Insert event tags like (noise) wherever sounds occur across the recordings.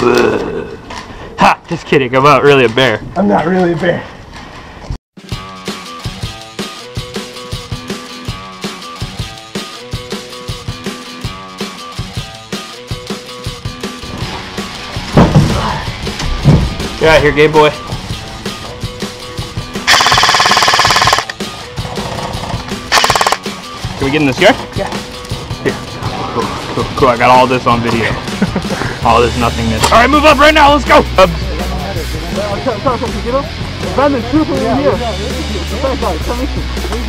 Ha! Just kidding. I'm not really a bear. I'm not really a bear. Get out here, gay boy. Can we get in this yard? Yeah. Here. Cool, cool. I got all this on video. (laughs) all this nothingness. All right, move up right now. Let's go. Uh,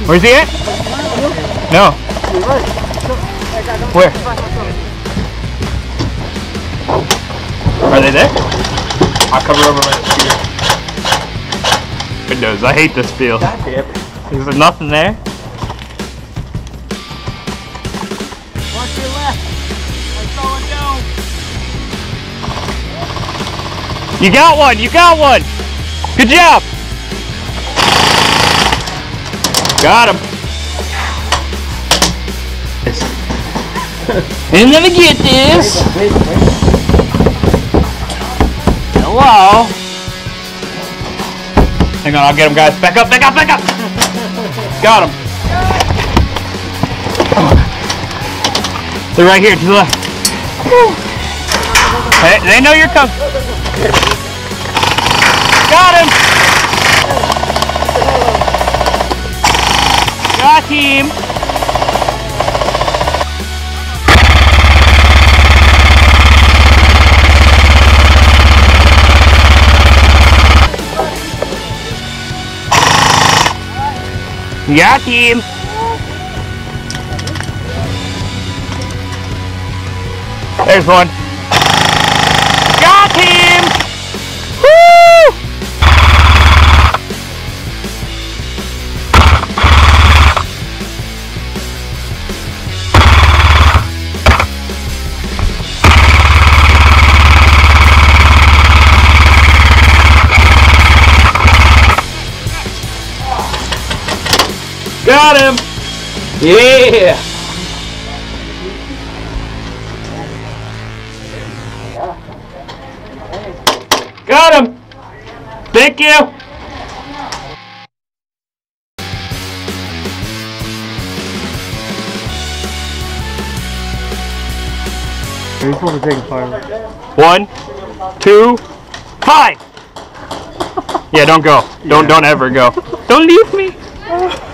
where's he at? No. Where? Are they there? I'll cover over my scooter. Windows. I hate this field. Is there nothing there? You got one! You got one! Good job! Got him! and let me get this! Hello? Hang on, I'll get him, guys. Back up, back up, back up! Got him. They're right here to the left. Hey, they know you're coming. Got him! Got him! There's one. Got! Got him! Yeah! Got him! Thank you! You're supposed to take a fire. One, two, five! (laughs) yeah, don't go. Don't don't ever go. Don't leave me. (laughs)